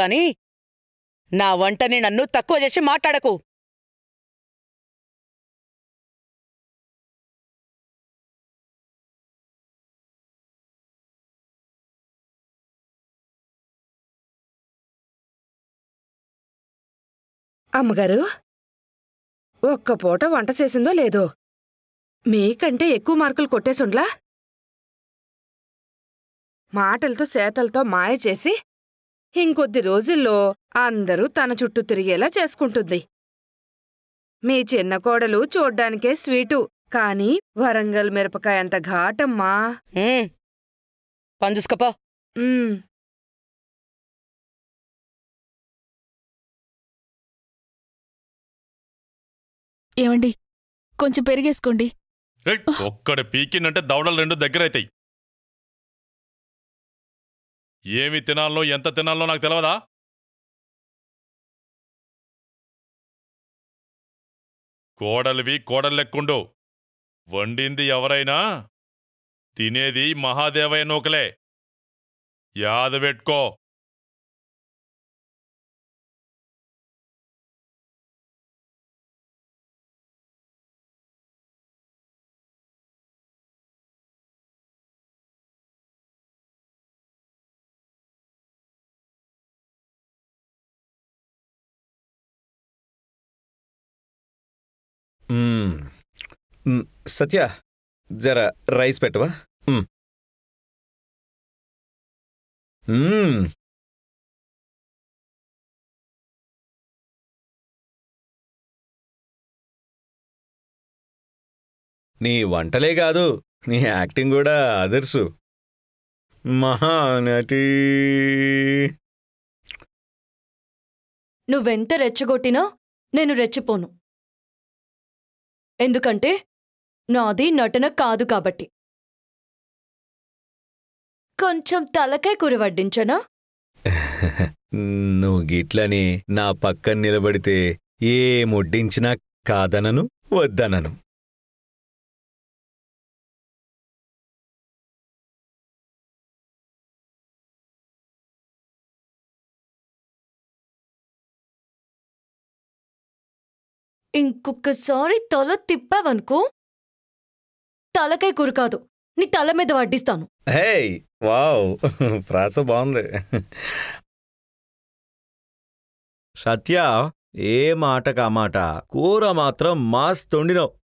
కానీ నా వంటని నన్ను తక్కువ చేసి మాట్లాడకు. అమ్మగారు ఒక్క పూట వంట చేసిందో లేదో? మీకంటే ఎక్కువ మార్కులు కొట్టేసుండ్లా? మాటలతో సేతలతో మాయ చేసి ఇంకొద్ది రోజుల్లో అందరూ తన చుట్టూ తిరిగేలా చేసుకుంటుంది. మీ చిన్న కోడలు చూడ్డానికే స్వీటు కాని వరంగల్ మిరపకాయ అంత ఘాటమ్మా. ఉమ్. ఏమండి? కొంచెం పెరిగేసుకోండి. ఒక్కడ పీకినంటే దవడలు రెండు దగ్గరైతాయి. ఏమి తినాలో ఎంత తినాలో నాకు తెలియదా కోడలివి కోడలెక్కుండు వండింది ఎవరైనా? తినేది మహాదేవయ్య నూకలే. యాద సత్య జర రైస్ పెట్టవా? నీ వంటలే కాదు నీ యాక్టింగ్ కూడా అదర్సు. మహానటి నువ్వెంత రెచ్చగొట్టినా నేను రెచ్చిపోను. ఎందుకంటే నాది నటన కాదు కాబట్టి. కొంచెం తలకాయ కూర వడ్డించనా? నువ్వు గిట్లని నా పక్కన నిలబడితే ఏ ముడ్డించినా కాదనను వద్దనను. ఇంకొకసారి తల తిప్పావనుకో తలకై కూర కాదు నీ తల మీద వడ్డిస్తాను. హే వావ్ ప్రాస బాగుంది. సత్య ఏ మాట మాట? కూర మాత్రం మాస్ తొండినవు.